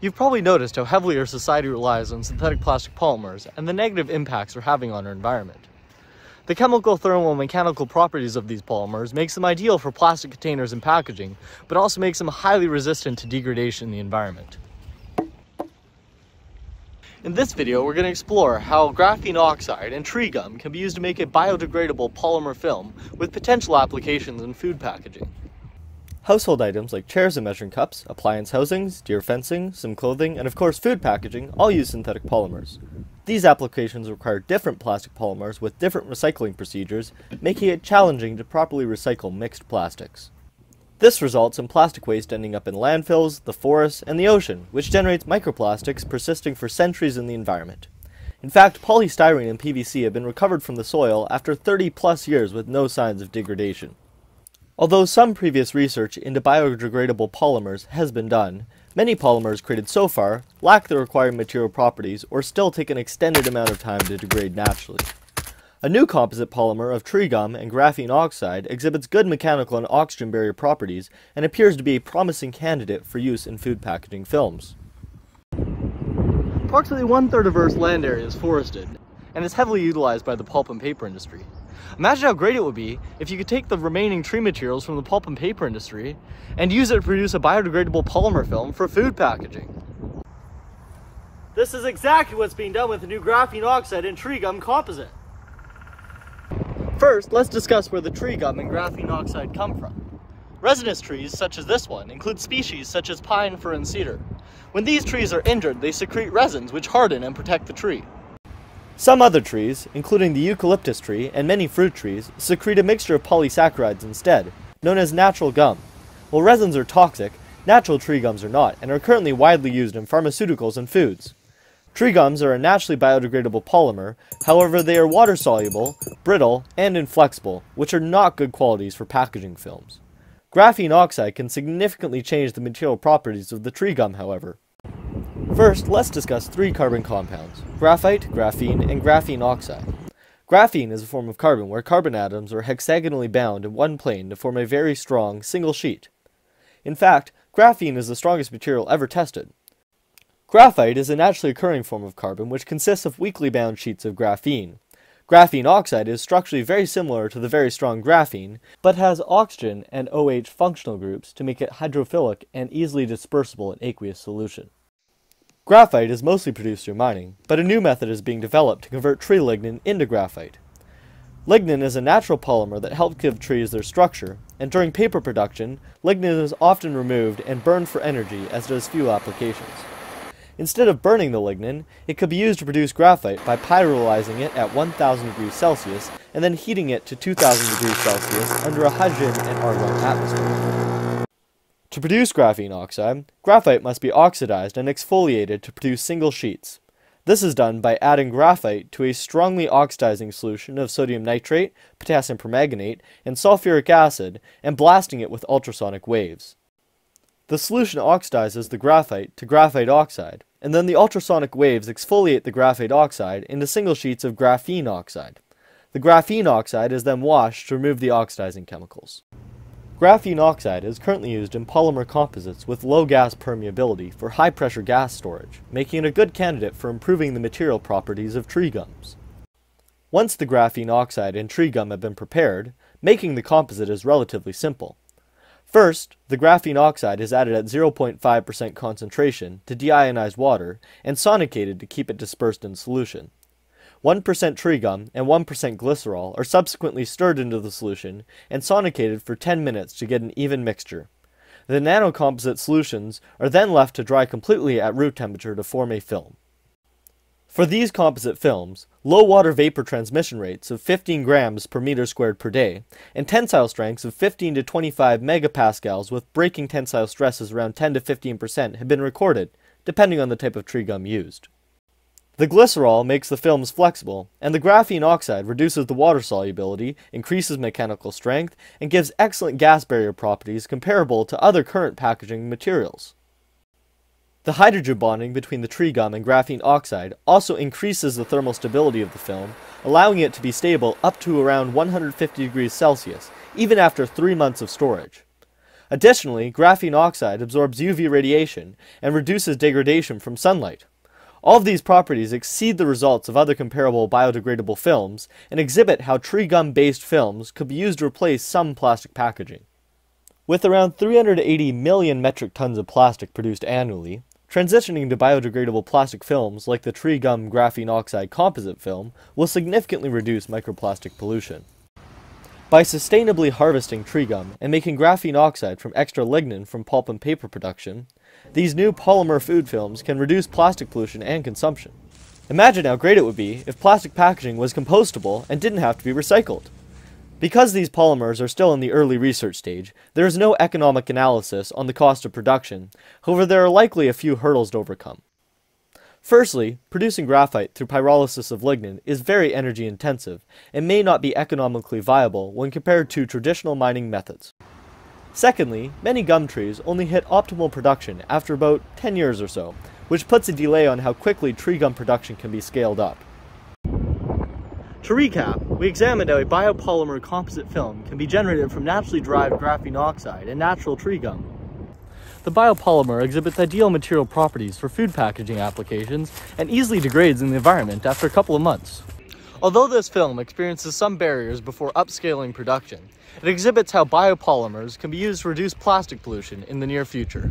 You've probably noticed how heavily our society relies on synthetic plastic polymers and the negative impacts they're having on our environment. The chemical, thermal, and mechanical properties of these polymers makes them ideal for plastic containers and packaging, but also makes them highly resistant to degradation in the environment. In this video, we're going to explore how graphene oxide and tree gum can be used to make a biodegradable polymer film with potential applications in food packaging. Household items like chairs and measuring cups, appliance housings, deer fencing, some clothing, and of course food packaging all use synthetic polymers. These applications require different plastic polymers with different recycling procedures, making it challenging to properly recycle mixed plastics. This results in plastic waste ending up in landfills, the forests, and the ocean, which generates microplastics persisting for centuries in the environment. In fact, polystyrene and PVC have been recovered from the soil after 30 plus years with no signs of degradation. Although some previous research into biodegradable polymers has been done, many polymers created so far lack the required material properties or still take an extended amount of time to degrade naturally. A new composite polymer of tree gum and graphene oxide exhibits good mechanical and oxygen barrier properties and appears to be a promising candidate for use in food packaging films. Approximately one third of Earth's land area is forested and is heavily utilized by the pulp and paper industry. Imagine how great it would be if you could take the remaining tree materials from the pulp and paper industry and use it to produce a biodegradable polymer film for food packaging. This is exactly what's being done with the new graphene oxide and tree gum composite. First, let's discuss where the tree gum and graphene oxide come from. Resinous trees, such as this one, include species such as pine, fir, and cedar. When these trees are injured, they secrete resins which harden and protect the tree. Some other trees, including the eucalyptus tree and many fruit trees, secrete a mixture of polysaccharides instead, known as natural gum. While resins are toxic, natural tree gums are not, and are currently widely used in pharmaceuticals and foods. Tree gums are a naturally biodegradable polymer, however they are water soluble, brittle, and inflexible, which are not good qualities for packaging films. Graphene oxide can significantly change the material properties of the tree gum, however. First, let's discuss three carbon compounds, graphite, graphene, and graphene oxide. Graphene is a form of carbon where carbon atoms are hexagonally bound in one plane to form a very strong, single sheet. In fact, graphene is the strongest material ever tested. Graphite is a naturally occurring form of carbon which consists of weakly bound sheets of graphene. Graphene oxide is structurally very similar to the very strong graphene, but has oxygen and OH functional groups to make it hydrophilic and easily dispersible in aqueous solution. Graphite is mostly produced through mining, but a new method is being developed to convert tree lignin into graphite. Lignin is a natural polymer that helps give trees their structure, and during paper production, lignin is often removed and burned for energy as does fuel applications. Instead of burning the lignin, it could be used to produce graphite by pyrolyzing it at 1000 degrees Celsius and then heating it to 2000 degrees Celsius under a hydrogen and argon atmosphere. To produce graphene oxide, graphite must be oxidized and exfoliated to produce single sheets. This is done by adding graphite to a strongly oxidizing solution of sodium nitrate, potassium permanganate, and sulfuric acid and blasting it with ultrasonic waves. The solution oxidizes the graphite to graphite oxide, and then the ultrasonic waves exfoliate the graphite oxide into single sheets of graphene oxide. The graphene oxide is then washed to remove the oxidizing chemicals. Graphene oxide is currently used in polymer composites with low gas permeability for high pressure gas storage, making it a good candidate for improving the material properties of tree gums. Once the graphene oxide and tree gum have been prepared, making the composite is relatively simple. First, the graphene oxide is added at 0.5% concentration to deionize water and sonicated to keep it dispersed in solution. 1% tree gum and 1% glycerol are subsequently stirred into the solution and sonicated for 10 minutes to get an even mixture. The nanocomposite solutions are then left to dry completely at room temperature to form a film. For these composite films, low water vapor transmission rates of 15 grams per meter squared per day, and tensile strengths of 15 to 25 megapascals with breaking tensile stresses around 10 to 15% have been recorded, depending on the type of tree gum used. The glycerol makes the films flexible, and the graphene oxide reduces the water solubility, increases mechanical strength, and gives excellent gas barrier properties comparable to other current packaging materials. The hydrogen bonding between the tree gum and graphene oxide also increases the thermal stability of the film, allowing it to be stable up to around 150 degrees Celsius, even after 3 months of storage. Additionally, graphene oxide absorbs UV radiation and reduces degradation from sunlight. All of these properties exceed the results of other comparable biodegradable films and exhibit how tree gum based films could be used to replace some plastic packaging. With around 380 million metric tons of plastic produced annually, transitioning to biodegradable plastic films like the tree gum graphene oxide composite film will significantly reduce microplastic pollution. By sustainably harvesting tree gum and making graphene oxide from extra lignin from pulp and paper production, these new polymer food films can reduce plastic pollution and consumption. Imagine how great it would be if plastic packaging was compostable and didn't have to be recycled. Because these polymers are still in the early research stage, there is no economic analysis on the cost of production, however there are likely a few hurdles to overcome. Firstly, producing graphite through pyrolysis of lignin is very energy intensive and may not be economically viable when compared to traditional mining methods. Secondly, many gum trees only hit optimal production after about 10 years or so, which puts a delay on how quickly tree gum production can be scaled up. To recap, we examined how a biopolymer composite film can be generated from naturally derived graphene oxide and natural tree gum. The biopolymer exhibits ideal material properties for food packaging applications and easily degrades in the environment after a couple of months. Although this film experiences some barriers before upscaling production, it exhibits how biopolymers can be used to reduce plastic pollution in the near future.